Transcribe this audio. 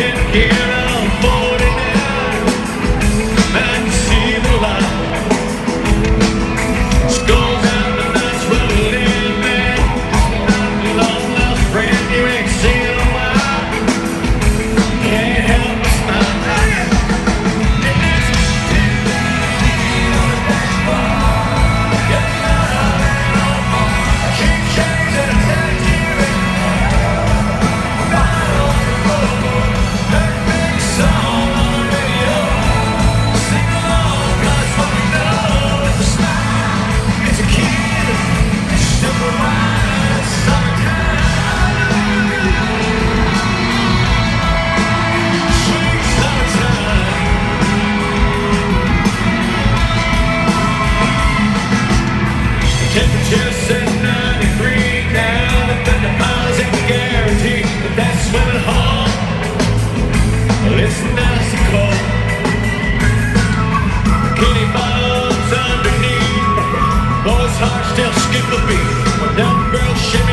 didn't care guitar still skip a beat. when that barrel shimmy.